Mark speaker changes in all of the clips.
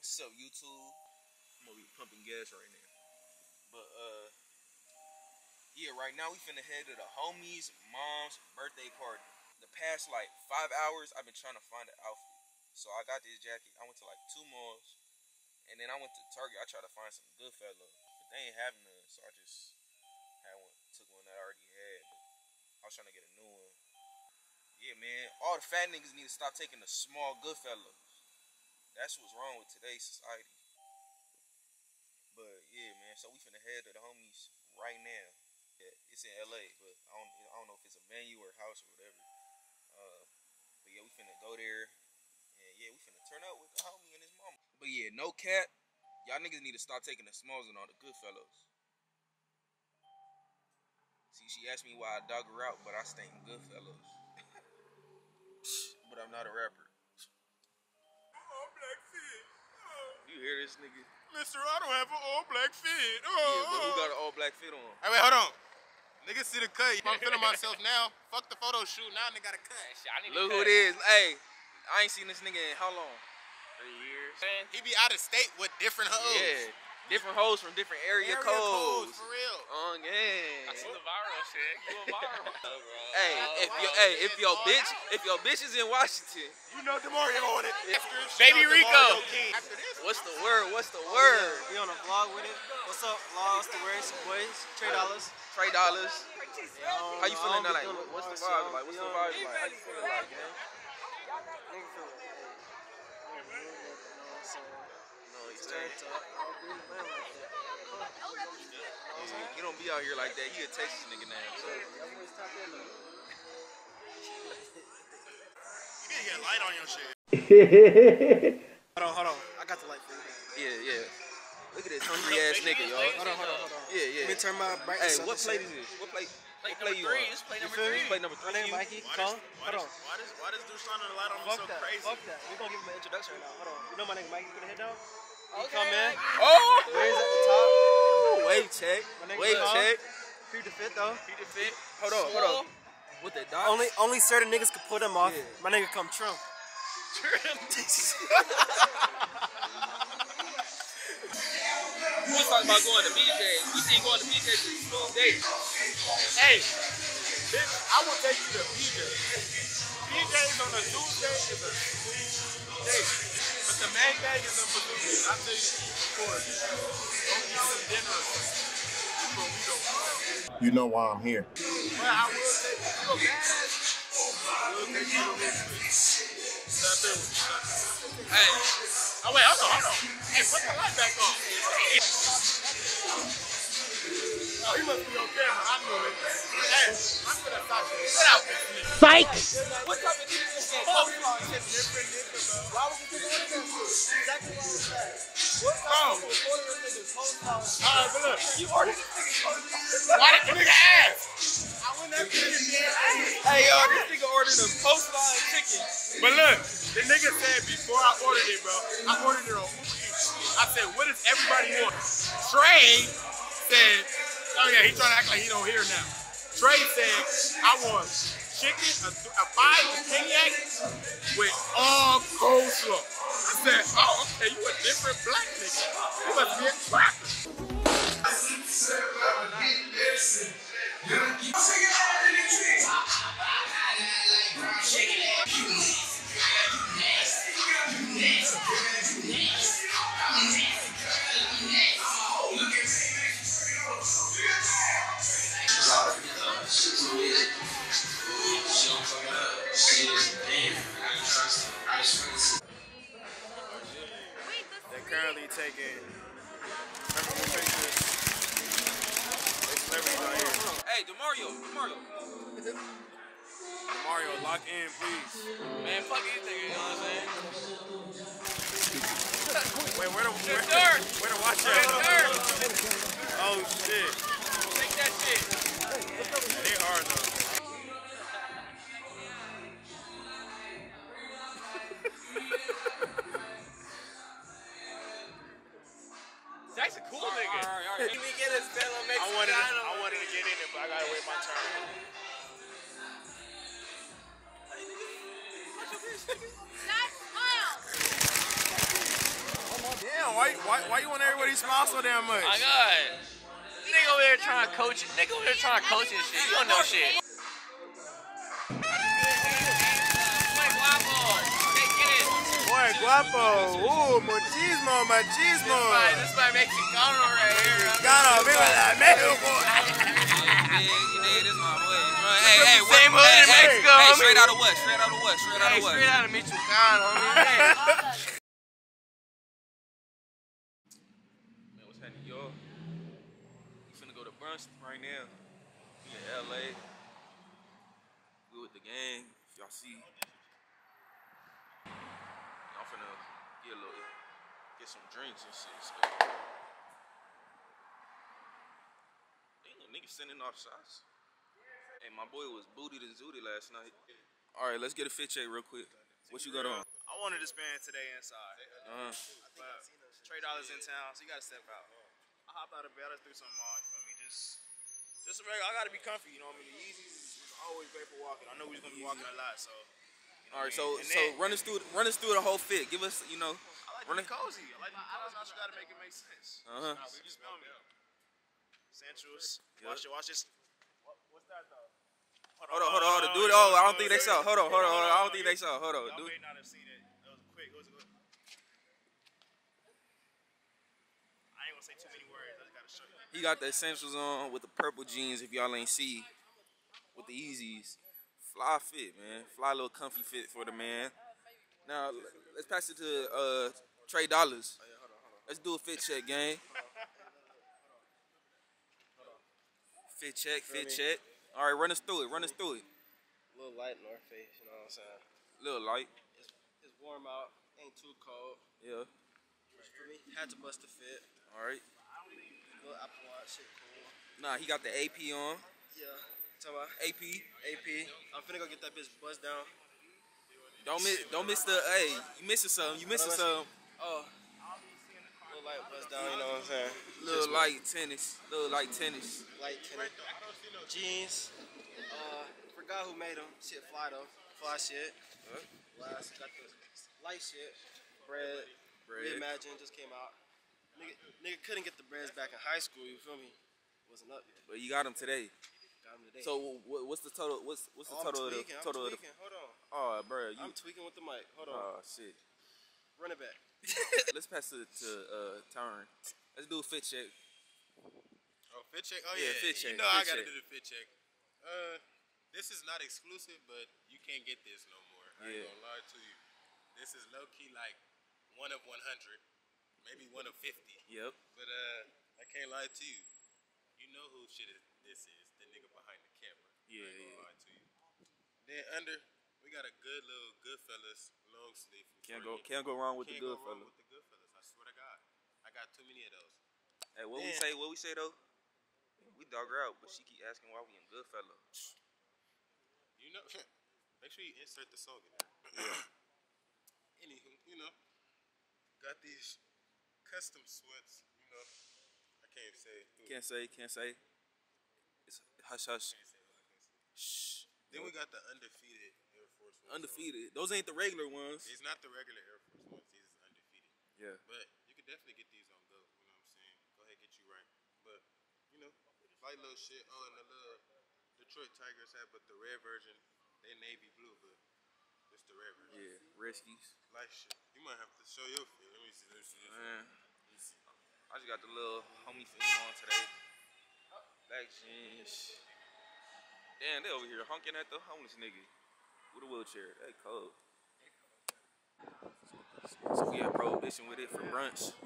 Speaker 1: What's up, YouTube? I'm gonna be pumping gas right now. But uh, yeah, right now we finna head to the homie's mom's birthday party. The past like five hours, I've been trying to find an outfit. So I got this jacket. I went to like two malls, and then I went to Target. I tried to find some Goodfella. but they ain't having none. So I just had one, took one that I already had. But I was trying to get a new one. Yeah, man. All the fat niggas need to stop taking the small Goodfellas. That's what's wrong with today's society. But yeah, man. So we finna head to the homies right now. Yeah, it's in LA, but I don't, I don't know if it's a venue or house or whatever. Uh, but yeah, we finna go there, and yeah, we finna turn up with the homie and his mama. But yeah, no cap. Y'all niggas need to stop taking the smalls and all the Goodfellas. See, she asked me why I dug her out, but I stay in Goodfellas. but I'm not a rapper. You hear this nigga?
Speaker 2: Mister, I don't have an all black fit. Oh,
Speaker 1: Yeah, but who oh. got an all black fit on?
Speaker 2: Hey, wait, hold on. Nigga, see the cut. I'm feeling myself now. Fuck the photo shoot. Now they got a cut.
Speaker 1: Look who it is. Hey, I ain't seen this nigga in how long?
Speaker 3: Three years.
Speaker 2: He be out of state with different hoes.
Speaker 1: Yeah, different hoes from different area,
Speaker 2: Area
Speaker 1: codes.
Speaker 2: codes, for real.
Speaker 1: Oh yeah.
Speaker 3: I see the viral shit. You a viral.
Speaker 1: Hey,
Speaker 2: uh,
Speaker 1: if
Speaker 2: wow.
Speaker 1: your hey, if your bitch if your bitch is in Washington,
Speaker 2: You know Demario on it.
Speaker 3: Baby Rico.
Speaker 2: Demario King. After this,
Speaker 1: what's the word? What's the word?
Speaker 4: we on a vlog with it. What's up, vlogs, the words, boys, Trey Dollars.
Speaker 1: Trey dollars.
Speaker 4: Yeah, I don't
Speaker 1: How you feeling
Speaker 4: I
Speaker 1: now? Like, what's the
Speaker 4: feeling
Speaker 1: vibe like? What's the
Speaker 4: young.
Speaker 1: vibe like? How you feeling like, man?
Speaker 4: Nigga feel like, hey, nigga really look, you know what I'm saying?
Speaker 1: No, you
Speaker 4: It's
Speaker 1: saying?
Speaker 4: turned up.
Speaker 1: Yeah, he don't be out here like that. He a Texas nigga now. So.
Speaker 4: Y'all boys top in though.
Speaker 2: you need to get light on your shit.
Speaker 4: Hold on, hold on. I got the light for you.
Speaker 1: Yeah, yeah. Look at this hungry ass nigga, y'all.
Speaker 4: Hold on, hold on, hold on.
Speaker 1: Yeah, yeah.
Speaker 4: Let me turn my
Speaker 1: Hey,
Speaker 4: brightness up
Speaker 1: what
Speaker 4: a
Speaker 1: plate is this? What plate?
Speaker 3: Play
Speaker 1: What play
Speaker 3: number three. It's play number three.
Speaker 1: Play number
Speaker 4: My
Speaker 1: three.
Speaker 4: name
Speaker 1: you?
Speaker 4: Mikey.
Speaker 2: Why
Speaker 4: Call.
Speaker 2: does, why,
Speaker 4: Hold
Speaker 2: does,
Speaker 4: on.
Speaker 2: why, does, why does Dushan and light on me
Speaker 4: Fuck
Speaker 2: so
Speaker 4: that.
Speaker 2: crazy?
Speaker 4: Fuck that. We gonna give him an introduction right now. Hold on. You know my nigga Mikey. Put a head down.
Speaker 3: Okay.
Speaker 4: come in.
Speaker 1: Oh!
Speaker 4: Where's at the top?
Speaker 1: Wait, check.
Speaker 4: My nigga
Speaker 1: Wait,
Speaker 4: uh,
Speaker 1: check.
Speaker 4: Creep the fit though.
Speaker 1: He the fit. Hold on, hold on. With the dot.
Speaker 4: Only only certain niggas could pull them off.
Speaker 1: Yeah.
Speaker 4: My nigga come Trump. Trump.
Speaker 3: We was talking about going to BJ. We see going to BJ to smooth date.
Speaker 2: Hey, bitch, I will take you to PJ. PJ's on a Tuesday is a smooth day. The main thing is. I you, for go eat some dinner or something before we go.
Speaker 5: You know why I'm here.
Speaker 2: But I will take you to a badass. I will take you to Richmond. Step in.
Speaker 3: Hey,
Speaker 2: Oh, wait, hold on, hold on. Hey, put the light back on. Oh, he must be on camera. I knew it. Hey, I'm gonna stop you. Get out with me.
Speaker 3: what's up with?
Speaker 2: You are just different nigga, bro.
Speaker 4: Why was it was that? What's up with all your niggas post
Speaker 2: All right, but look.
Speaker 3: You ordered this nigga.
Speaker 2: Why did the nigga ask? I went up to the nigga ass.
Speaker 1: Hey, yo, this nigga ordered a coastline chicken.
Speaker 2: But look, the nigga said before I ordered it, bro, I ordered it on Uber Eats. I said, what does everybody want? Trey said, oh yeah, he trying to act like he don't hear now. Trey said, I want chicken, a, a five cognac with all coleslaw. I said, oh, okay, you a different black nigga. You must be a cracker. They're
Speaker 6: Smile.
Speaker 2: why, why, why you want everybody to smile so damn much?
Speaker 4: My God. Nigga over there trying to coach. Nigga over there trying to coach and shit. You don't know shit.
Speaker 2: Boy, guapo. Ooh, machismo, machismo.
Speaker 4: This my Mexicano right here.
Speaker 2: Gano, viva la Mexico.
Speaker 1: Hey, hey, what-
Speaker 4: Same hood
Speaker 1: hey,
Speaker 4: in Mexico,
Speaker 1: Hey,
Speaker 4: homie.
Speaker 1: straight out of what? Straight out of what? Straight out of what?
Speaker 4: straight out of Michoacan, homie. Hey.
Speaker 1: Man, what's happening, y'all? We finna go to brunch right now. We in LA. We with the gang. If y'all see. Y'all finna get a little, get some drinks and shit. So. Ain't no niggas sending off shots. Hey, my boy was booted and zooted last night. All right, let's get a fit check real quick. What you got on?
Speaker 6: I wanted to spend today inside.
Speaker 1: Uh,
Speaker 6: But Trey Dollars in town, so you gotta step out. I hopped out of bed, let's do something on, you feel me? Just just regular, I gotta be comfy, you know what I mean? The Yeezys is always great for walking. I know we was gonna be walking a lot, so you know
Speaker 1: all right, so?
Speaker 6: And
Speaker 1: so
Speaker 6: then,
Speaker 1: run us through run us through the whole fit. Give us, you know.
Speaker 6: I like
Speaker 1: run
Speaker 6: to be
Speaker 1: it-
Speaker 6: cozy. I like be cozy, but you gotta make it make sense.
Speaker 1: Uh huh.
Speaker 6: You smell me. Essentials.
Speaker 1: Yeah.
Speaker 6: Watch it, watch this. That?
Speaker 1: Hold on, hold on, hold on. Do it. Oh, I don't think they saw. Hold on, hold on, hold on. I don't think they saw. Hold on.
Speaker 6: Y'all may not have seen it. It was quick. It was good. I ain't gonna say too many words. I just gotta show you.
Speaker 1: He got the essentials on with the purple jeans. If y'all ain't see, with the Yeezys, fly fit, man. Fly little comfy fit for the man. Now let's pass it to uh Trey Dollars. Let's do a fit check, gang. Fit check, fit check. All right, run us through it. Run us through it.
Speaker 7: A little light North Face, you know what I'm saying?
Speaker 1: A Little light.
Speaker 7: It's, it's warm out, ain't too cold.
Speaker 1: Yeah.
Speaker 7: For me, had to bust a fit.
Speaker 1: All right.
Speaker 7: Little Apple Watch, shit cool.
Speaker 1: Nah, he got the AP on.
Speaker 7: Yeah. Tell me,
Speaker 1: AP.
Speaker 7: AP. I'm finna go get that bitch buzzed down.
Speaker 1: Don't miss. Don't miss the. Hey, you missing something. You missing something.
Speaker 7: Oh. Little light buzz down, you know what I'm saying?
Speaker 1: Little light tennis. Little light tennis.
Speaker 7: Light tennis. Jeans. Uh, forgot who made them. Shit fly though. Fly shit.
Speaker 1: Huh?
Speaker 7: Last, got the light shit. Bred.
Speaker 1: Bred.
Speaker 7: Reimagine just came out. Nigga, nigga couldn't get the Breds back in high school, you feel me? Wasn't up yet.
Speaker 1: But you got him today.
Speaker 7: Got them today.
Speaker 1: So what's the total? What's what's the
Speaker 7: Oh,
Speaker 1: total?
Speaker 7: I'm
Speaker 1: of the,
Speaker 7: tweaking. I'm
Speaker 1: total of the.
Speaker 7: Hold on.
Speaker 1: oh, bro, you.
Speaker 7: I'm tweaking with the mic. Hold on.
Speaker 1: Oh shit.
Speaker 7: Run it back.
Speaker 1: Let's pass it to uh, Turn. Let's do a fit check.
Speaker 2: Oh, fit check. Oh
Speaker 1: Yeah,
Speaker 2: yeah,
Speaker 1: fit check,
Speaker 2: You know I gotta
Speaker 1: check.
Speaker 2: do the fit check. Uh, this is not exclusive, but you can't get this no more. I
Speaker 1: Yeah.
Speaker 2: ain't gonna lie to you. This is low key like one of 100, maybe one of 50.
Speaker 1: Yep.
Speaker 2: But uh, I can't lie to you. You know who shit is, this is? The nigga behind the camera.
Speaker 1: Yeah,
Speaker 2: I ain't gonna
Speaker 1: yeah.
Speaker 2: lie to you. Then under, we got a good little Goodfellas long sleeve.
Speaker 1: Can't go. Can't go wrong with
Speaker 2: Can't
Speaker 1: the
Speaker 2: go
Speaker 1: good
Speaker 2: wrong with the Goodfellas. I swear to God, I got too many of those.
Speaker 1: Hey, what we say? What we say though? We dog her out, but she keep asking why we in Goodfella.
Speaker 2: You know, make sure you insert the song in there. Anywho, you know, got these custom sweats. You know, I can't say.
Speaker 1: Can't say. Can't say. It's hush hush.
Speaker 2: Can't say what I can say.
Speaker 1: Shh.
Speaker 2: Then we got the undefeated Air Force Ones.
Speaker 1: Undefeated. Those ain't the regular ones.
Speaker 2: These not the regular Air Force Ones. These is undefeated.
Speaker 1: Yeah.
Speaker 2: But you can definitely get these on go. You know what I'm saying? Go ahead, get you right. But you know, light little shit. Oh, and the little Detroit Tigers have, but the red version, they navy blue, but it's the red version.
Speaker 1: Yeah. Reskies.
Speaker 2: Light shit. You might have to show your feet. Let me see. Let me see. Let me see.
Speaker 1: Man.
Speaker 2: Let me see.
Speaker 1: I just got the little homie film on today. Black jeans. Damn, they over here honking at the homeless nigga with a wheelchair. That cold. So we had prohibition with it for brunch.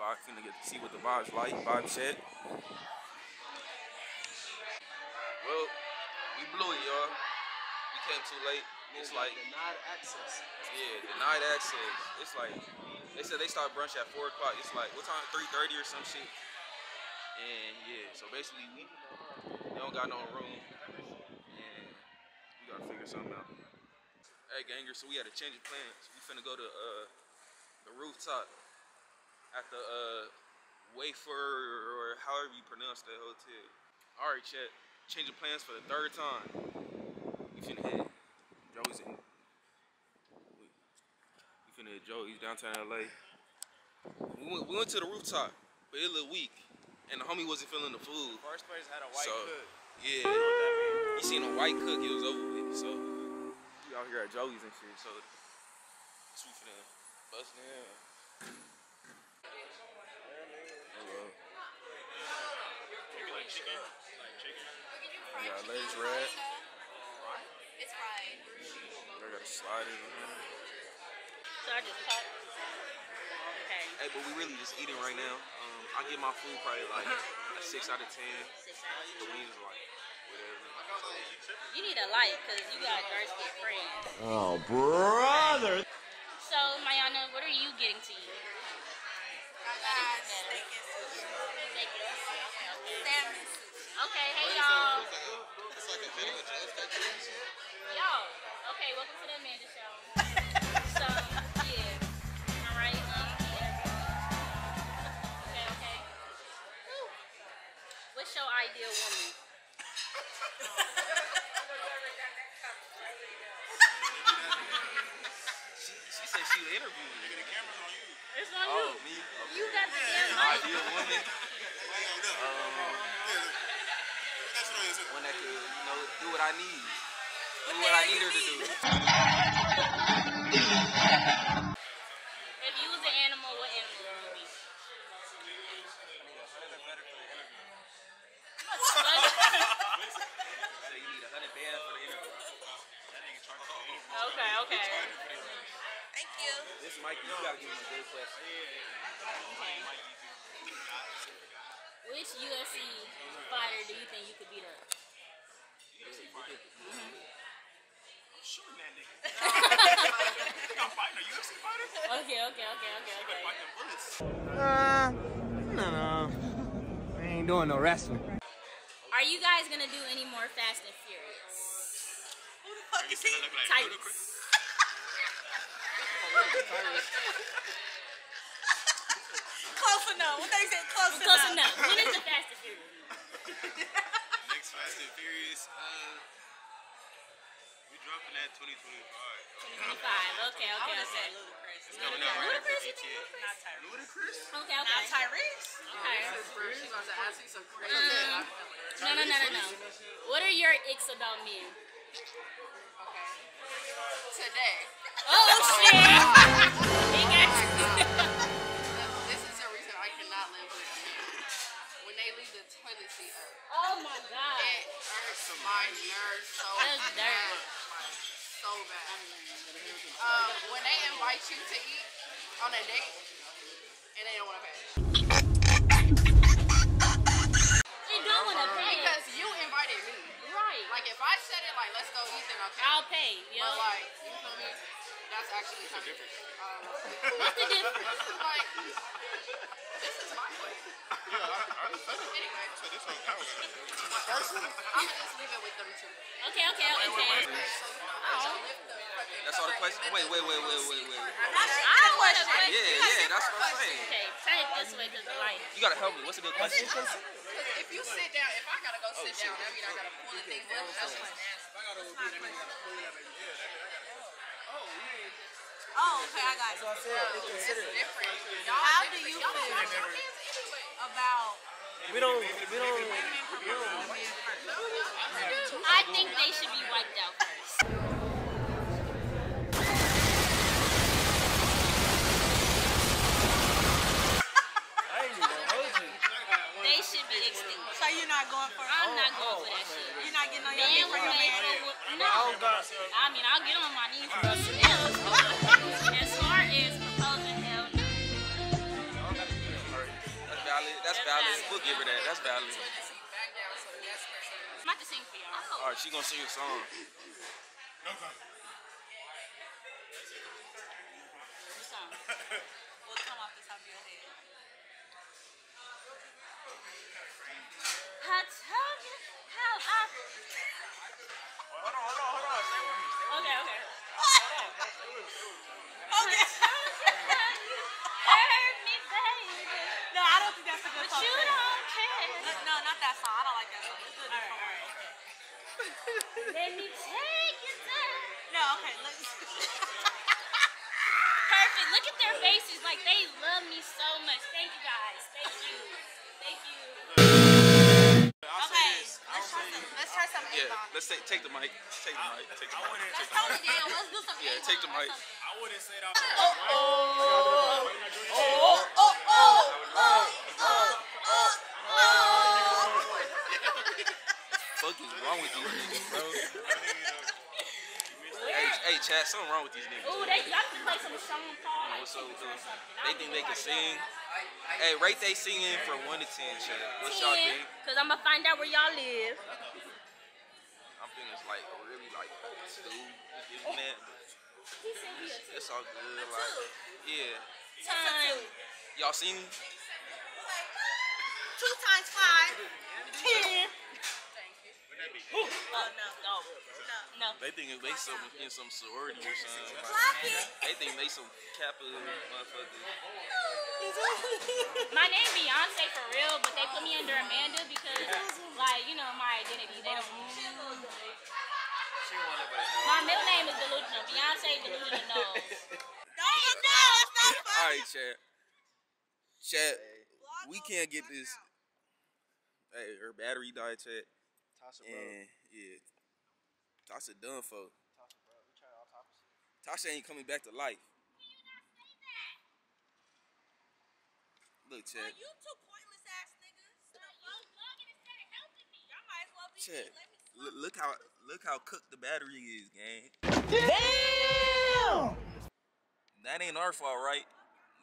Speaker 1: Vibe finna get to see what the vibes like. Vibe check. Well, we blew it, y'all. We came too late. It's like
Speaker 7: denied access.
Speaker 1: yeah, denied access. It's like they said they start brunch at four o'clock. It's like what time? Three thirty or some shit. And yeah, so basically we don't got no room, and we gotta figure something out. Hey ganger, so we had a change of plans. We finna go to uh the rooftop at the uh Wafer or however you pronounce that hotel. All right, chat. Change of plans for the third time. We finna head. Joey's in. We, we finna hit Joey's downtown LA. We went, we went to the rooftop, but it looked weak, and the homie wasn't feeling the food.
Speaker 6: First place had a white
Speaker 1: So,
Speaker 6: cook.
Speaker 1: Yeah, he seen a white cook, it was over with. So we out here at Joey's and shit. So this we finna bust down. Hello.
Speaker 6: Maybe like chicken. Like chicken.
Speaker 1: We got legs red.
Speaker 8: It's fried.
Speaker 1: I got a slide in here.
Speaker 8: So I just cut. Okay.
Speaker 1: Hey, but we really just eating right now. I give my food probably like a six out of ten.
Speaker 8: Six hours.
Speaker 1: The wings like whatever.
Speaker 8: You need a light because you got dark skinned friends.
Speaker 5: Oh, brother.
Speaker 8: So, Mayana, what are you getting to eat?
Speaker 9: I got steak and sushi.
Speaker 8: Steak and sushi. Okay.
Speaker 9: Salmon sushi.
Speaker 8: Okay, hey y'all. Yo, okay, welcome to the Amanda Show. Ideal woman?
Speaker 1: She, she said she would interview me.
Speaker 8: It's on
Speaker 1: Oh,
Speaker 8: you.
Speaker 1: me? Okay.
Speaker 8: You got the damn mic.
Speaker 1: Ideal woman. Um, one that could, you know, do what I need. Do what I need her to do.
Speaker 8: If you was an animal, what animal would you be?
Speaker 1: So you need a hundred bands for the interview.
Speaker 8: Okay, okay.
Speaker 9: Thank you.
Speaker 1: This Mikey, you gotta give him a good question.
Speaker 8: Okay. Which UFC fighter do you think you could beat up? USC fighter.
Speaker 6: Shooting that nigga. I'm fighting a UFC fighter.
Speaker 8: Okay, okay, okay, okay, okay.
Speaker 6: Fighting bullets.
Speaker 4: Uh, no, no. I ain't doing no wrestling.
Speaker 8: Are you guys gonna do any more Fast and Furious?
Speaker 9: Who the fuck is he?
Speaker 6: Look like
Speaker 8: Tyrese.
Speaker 9: Close enough. What they say? Close,
Speaker 8: Close enough. When is the Fast and Furious?
Speaker 6: Next Fast and Furious. Uh, we dropping that 2025.
Speaker 8: 25. Okay, okay, okay.
Speaker 9: Ludacris.
Speaker 6: Coming out right after
Speaker 8: Ludacris, you
Speaker 6: GTA.
Speaker 9: Not Tyrese.
Speaker 8: Okay,
Speaker 9: Not
Speaker 8: okay.
Speaker 9: Tyrese.
Speaker 8: Okay.
Speaker 7: She's about to ask you some crazy
Speaker 8: Um, no, no, no, no, no. What are your icks about men?
Speaker 7: Today.
Speaker 8: Oh shit!
Speaker 7: This is the reason I cannot live with. When they leave the toilet seat up.
Speaker 8: Oh my god.
Speaker 7: It hurts my nerves so bad. So bad. Um, when they invite you to eat on a date and they don't want to pay.
Speaker 8: They don't want to pay.
Speaker 7: Because you invited me.
Speaker 8: Right.
Speaker 7: Like if I said it like let's go eat then okay.
Speaker 8: I'll pay. Yo.
Speaker 7: But like, you feel me? That's actually kind of um,
Speaker 8: What's the difference?
Speaker 7: This is like, this is my way. Anyway, I'm gonna just leave it with them two.
Speaker 8: Okay, okay, okay.
Speaker 1: That's all the question. Wait, wait, wait, wait, wait, wait.
Speaker 8: I don't want to.
Speaker 1: Yeah, yeah, that's what I'm saying.
Speaker 8: Okay, turn it this way because the light.
Speaker 1: You gotta help me. What's a good question?
Speaker 7: Because if you sit down, if I gotta go sit down, that means I gotta pull the thing up. That's just nasty.
Speaker 9: Oh, okay, I got you.
Speaker 7: It's different. Y'all
Speaker 9: How do
Speaker 7: different.
Speaker 9: you
Speaker 7: Y'all
Speaker 9: feel?
Speaker 7: wash your hands anyway.
Speaker 9: About
Speaker 4: We don't, we don't, we don't.
Speaker 8: I think they should be wiped out first.
Speaker 1: She gonna sing a song.
Speaker 8: What song?
Speaker 9: Will come off the top of your head.
Speaker 8: I tell you how I.
Speaker 6: Hold on, hold on, hold on. Stay with me.
Speaker 8: Okay, okay.
Speaker 9: Okay.
Speaker 8: Me, baby.
Speaker 9: no, I don't think that's a good
Speaker 8: But
Speaker 9: song.
Speaker 8: you don't care.
Speaker 9: No, not that song. I don't like that song. It's good.
Speaker 8: Alright, alright, okay. Let me take you down.
Speaker 9: No, okay. Let's. Hurt.
Speaker 8: Look at their faces. Like they love me so much. Thank you guys. Thank you. Thank you.
Speaker 7: Okay, let's try some. Let's try some
Speaker 1: Yeah, let's take take the mic. Take the mic. Take the mic.
Speaker 7: Let's tone it down. Let's do some
Speaker 1: Yeah, take the mic.
Speaker 6: I wouldn't say that.
Speaker 7: Oh, oh, oh, oh, oh,
Speaker 1: hey, hey, chat, something wrong with these niggas.
Speaker 8: Ooh, they got to play some Sean Paul. Like,
Speaker 1: What's up with
Speaker 8: or
Speaker 1: them?
Speaker 8: something.
Speaker 1: They think they can sing. Hey, rate they singing from one to ten, chat. What y'all think?
Speaker 8: Cause I'm gonna find out where y'all live.
Speaker 1: I'm thinking it's like really like two. Just giving that.
Speaker 8: He said he a.
Speaker 1: It's all good. Like, yeah.
Speaker 8: Time.
Speaker 1: Y'all seen me?
Speaker 9: Two times five. Ten. Oh, no, no, no.
Speaker 8: No.
Speaker 1: They think they some in some sorority or something. Like,
Speaker 9: Clap it.
Speaker 1: they think they some Kappa motherfuckers.
Speaker 8: My name Beyonce for real, but they put me under Amanda because, like, you know, my identity. They don't. My middle name is Delusional. Beyonce Delusional knows.
Speaker 9: No, no, it's not
Speaker 1: All
Speaker 9: funny.
Speaker 1: right, chat. Chat, we can't get this. Hey, her battery died, chat.
Speaker 4: Tasha, bro.
Speaker 1: And yeah, Tasha done for.
Speaker 4: Tasha, bro. We tried autopsy.
Speaker 1: Tasha ain't coming back to life. Look,
Speaker 9: Bro,
Speaker 1: chat.
Speaker 9: you two pointless ass niggas. Y'all might as well be
Speaker 1: Chat.
Speaker 9: me. Let me
Speaker 1: Look, look how look how cooked the battery is, gang.
Speaker 5: Damn!
Speaker 1: That ain't our fault, right?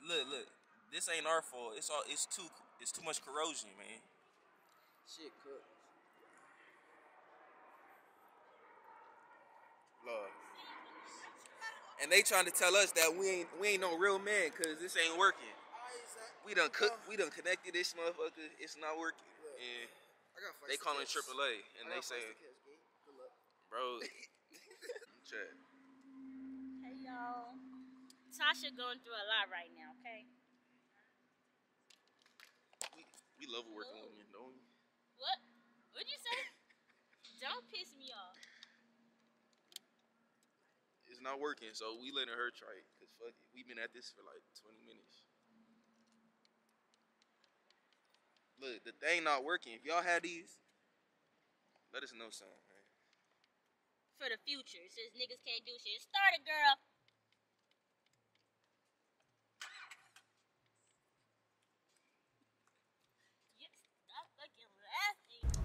Speaker 1: Look, look. This ain't our fault. It's all. It's too. It's too much corrosion, man.
Speaker 4: Shit cooked.
Speaker 1: Lord. And they trying to tell us that we ain't we ain't no real man because this ain't working. We done cook, we done connected this motherfucker. It's not working. And
Speaker 4: I got
Speaker 1: they calling AAA and they say,
Speaker 4: Good
Speaker 1: bro, check.
Speaker 8: Hey y'all. Tasha going through a lot right now, okay?
Speaker 1: We, we love working with men, don't we?
Speaker 8: What? What'd you say? Don't piss me off.
Speaker 1: It's not working, so we letting her try it. Cause fuck it, we been at this for like 20 minutes. Look, the thing not working. If y'all had these, let us know something, man.
Speaker 8: For the future, since niggas can't do shit. Start it, girl. Yes, stop fucking laughing.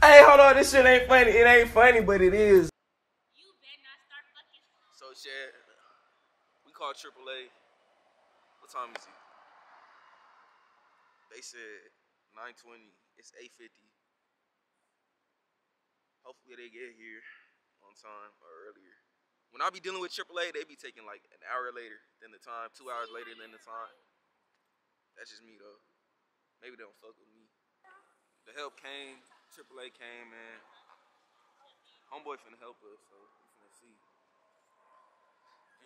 Speaker 3: Hey, hold on, this shit ain't funny. It ain't funny, but it is.
Speaker 8: You better not start fucking.
Speaker 1: So, chat, we called AAA. What time is it? They said 9:20. It's 8:50. Hopefully, they get here on time or earlier. When I be dealing with AAA, they be taking like an hour later than the time, two hours later than the time. That's just me though. Maybe they don't fuck with me. The help came. AAA came, man. Homeboy finna help us, so we finna see.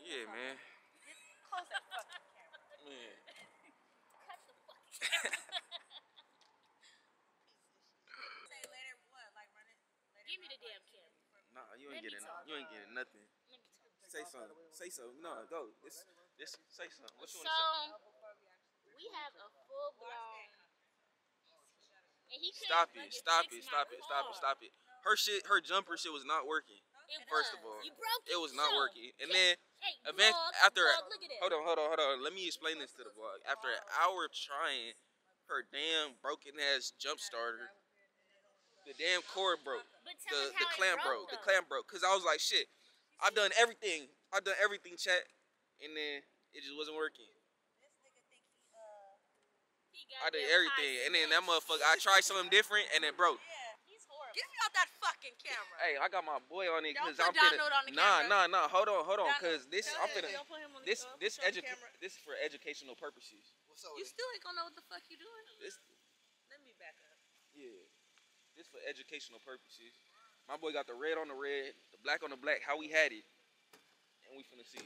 Speaker 1: Yeah, man.
Speaker 9: Close that fucking camera.
Speaker 1: Man.
Speaker 8: Cut the fucking camera.
Speaker 9: Say let it what? Like run it. Let
Speaker 8: Give me the damn camera.
Speaker 1: Nah, you ain't getting
Speaker 8: talk.
Speaker 1: you ain't getting nothing.
Speaker 8: Let me talk.
Speaker 1: Say something. Say something. No, go. This this say something. What you
Speaker 8: So
Speaker 1: wanna say?
Speaker 8: we have a full blown. And he couldn't
Speaker 1: Stop it. Stop it. Stop it. Stop it. Stop it. Her shit her jumper shit was not working. First
Speaker 8: was.
Speaker 1: of all,
Speaker 8: you broke
Speaker 1: It was not working. And then event after
Speaker 8: vlog, look at
Speaker 1: hold on, hold on, hold on. Let me explain this to the vlog. After an hour trying, her damn broken ass jump starter, the damn cord broke. The the clamp
Speaker 8: broke.
Speaker 1: The clamp broke. Cause I was like, shit. I've done everything. I've done everything, chat. And then it just wasn't working.
Speaker 8: He
Speaker 1: I did everything, and then that motherfucker. I tried something different, and it broke.
Speaker 8: Yeah, He's horrible.
Speaker 9: Give me out that fucking camera.
Speaker 1: Hey, I got my boy on it
Speaker 9: Don't
Speaker 1: because
Speaker 9: put
Speaker 1: I'm finna.
Speaker 9: Donald on the
Speaker 1: nah,
Speaker 9: camera.
Speaker 1: nah, nah. Hold on, hold on, because this I'm
Speaker 9: him,
Speaker 1: finna.
Speaker 9: don't put him on the-
Speaker 1: This this
Speaker 9: put
Speaker 1: edu- this is for educational purposes.
Speaker 4: What's up
Speaker 9: You still ain't gonna know what the fuck you doing.
Speaker 1: This
Speaker 9: Let me back up.
Speaker 1: yeah, this for educational purposes. My boy got the red on the red, the black on the black. How we had it, and we finna see.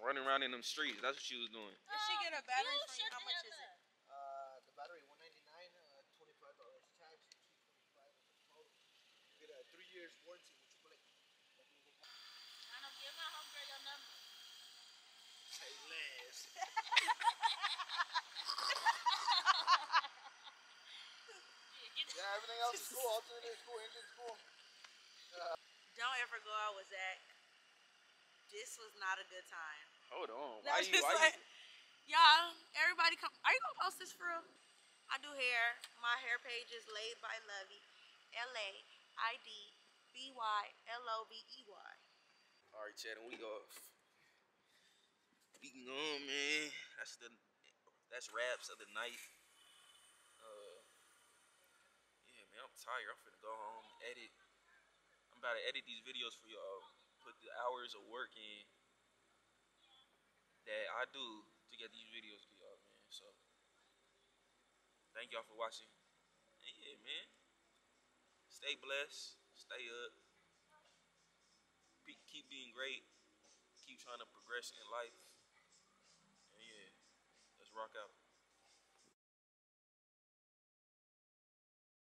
Speaker 1: running around in them streets. That's what she was doing.
Speaker 9: Did she get a oh, battery
Speaker 8: you
Speaker 9: from How much is it?
Speaker 4: Uh, the battery, 199 uh, $25 tax, 225 You get a three
Speaker 2: years warranty with chocolate.
Speaker 8: I don't give my homegirl your number.
Speaker 6: Say less.
Speaker 8: yeah,
Speaker 6: everything else is cool. Ultimate is cool. is cool.
Speaker 9: Uh, don't ever go out with Zach. This was not a good time.
Speaker 3: Hold on. Why you, why
Speaker 9: like,
Speaker 3: you?
Speaker 9: Y'all, everybody come. Are you gonna post this for real? I do hair. My hair page is Laid by Lovey. L A I D B Y L O V E Y.
Speaker 1: All right, chat, and we off. We on, man. That's the that's raps of the night. Uh, yeah, man, I'm tired. I'm finna go home, edit. I'm about to edit these videos for y'all. Put the hours of work in that I do to get these videos to y'all, man. So, thank y'all for watching. And yeah, man. Stay blessed. Stay up be, keep being great, keep trying to progress in life, and yeah, let's rock out.